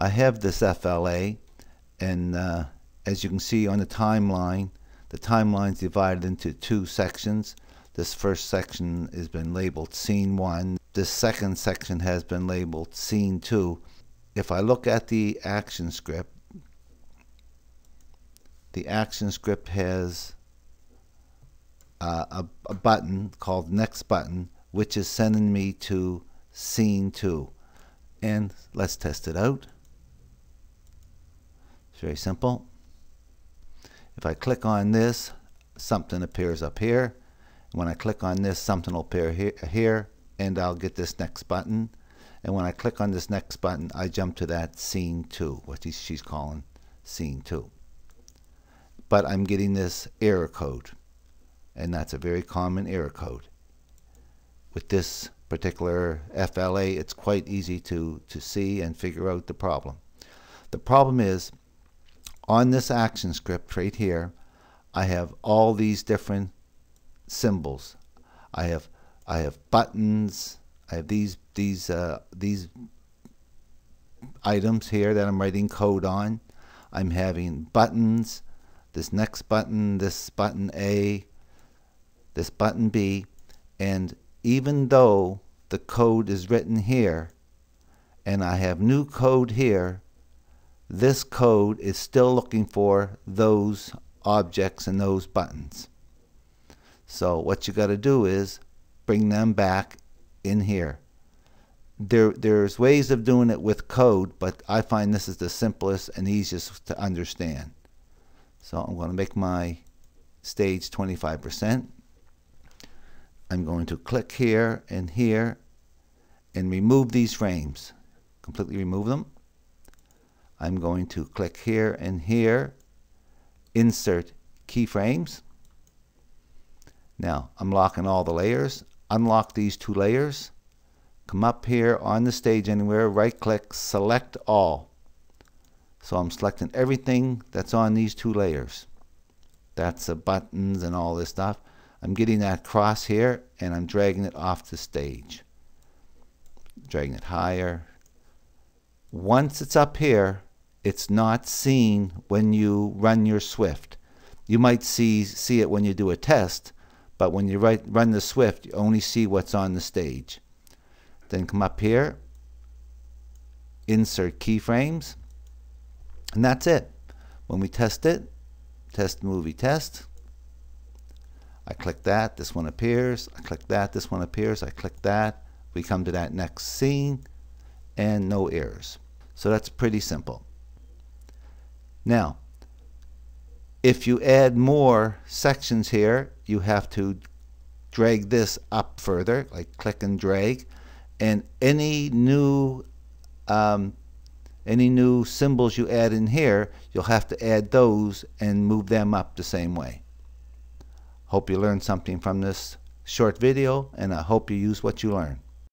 I have this FLA and uh, as you can see on the timeline the timeline is divided into two sections. This first section has been labeled scene 1 this second section has been labeled scene 2 if I look at the action script the action script has uh, a, a button called next button which is sending me to scene 2 and let's test it out it's very simple. If I click on this, something appears up here. When I click on this, something will appear here, and I'll get this next button. And when I click on this next button, I jump to that scene 2, what she's calling scene 2. But I'm getting this error code, and that's a very common error code. With this particular FLA, it's quite easy to, to see and figure out the problem. The problem is on this action script right here, I have all these different symbols. I have I have buttons. I have these these uh, these items here that I'm writing code on. I'm having buttons. This next button, this button A, this button B, and even though the code is written here, and I have new code here, this code is still looking for those objects and those buttons. So what you got to do is bring them back in here. There, there's ways of doing it with code, but I find this is the simplest and easiest to understand. So I'm going to make my stage 25%. I'm going to click here and here and remove these frames. Completely remove them. I'm going to click here and here, insert keyframes. Now I'm locking all the layers. Unlock these two layers. Come up here on the stage anywhere, right click, select all. So I'm selecting everything that's on these two layers. That's the buttons and all this stuff. I'm getting that cross here and I'm dragging it off the stage. Dragging it higher. Once it's up here, it's not seen when you run your SWF. You might see, see it when you do a test, but when you write, run the SWF, you only see what's on the stage. Then come up here, insert keyframes, and that's it. When we test it, test movie test, I click that, this one appears, I click that, this one appears, I click that, we come to that next scene, and no errors. So that's pretty simple. Now, if you add more sections here, you have to drag this up further, like click and drag, and any new um, any new symbols you add in here, you'll have to add those and move them up the same way. Hope you learned something from this short video, and I hope you use what you learned.